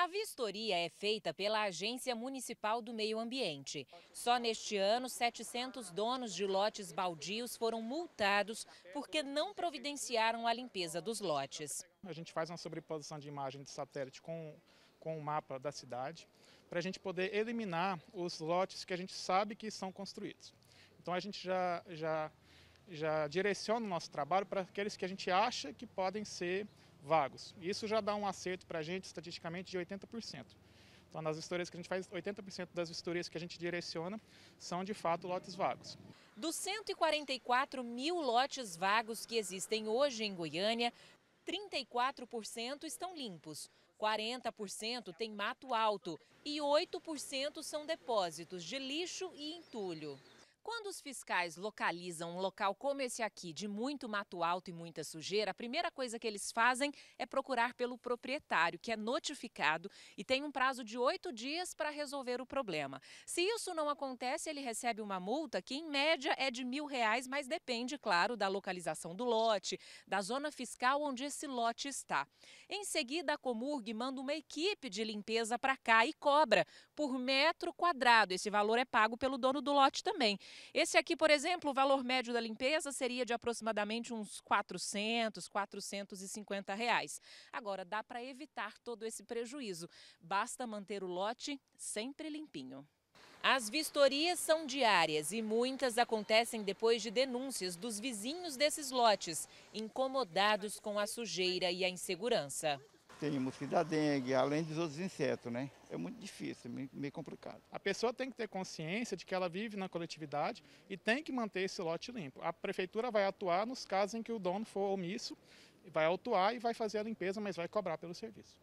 A vistoria é feita pela Agência Municipal do Meio Ambiente. Só neste ano, 700 donos de lotes baldios foram multados porque não providenciaram a limpeza dos lotes. A gente faz uma sobreposição de imagem de satélite com, com o mapa da cidade para a gente poder eliminar os lotes que a gente sabe que são construídos. Então a gente já, já, já direciona o nosso trabalho para aqueles que a gente acha que podem ser vagos. Isso já dá um acerto para a gente, estatisticamente, de 80%. Então, nas vistorias que a gente faz, 80% das vistorias que a gente direciona são, de fato, lotes vagos. Dos 144 mil lotes vagos que existem hoje em Goiânia, 34% estão limpos, 40% têm mato alto e 8% são depósitos de lixo e entulho. Quando os fiscais localizam um local como esse aqui, de muito mato alto e muita sujeira, a primeira coisa que eles fazem é procurar pelo proprietário, que é notificado e tem um prazo de oito dias para resolver o problema. Se isso não acontece, ele recebe uma multa que, em média, é de mil reais, mas depende, claro, da localização do lote, da zona fiscal onde esse lote está. Em seguida, a Comurg manda uma equipe de limpeza para cá e cobra por metro quadrado. Esse valor é pago pelo dono do lote também. Esse aqui, por exemplo, o valor médio da limpeza seria de aproximadamente uns 400, 450 reais. Agora, dá para evitar todo esse prejuízo. Basta manter o lote sempre limpinho. As vistorias são diárias e muitas acontecem depois de denúncias dos vizinhos desses lotes, incomodados com a sujeira e a insegurança tem mosquito da dengue, além dos outros insetos, né? É muito difícil, meio complicado. A pessoa tem que ter consciência de que ela vive na coletividade e tem que manter esse lote limpo. A prefeitura vai atuar nos casos em que o dono for omisso, vai atuar e vai fazer a limpeza, mas vai cobrar pelo serviço.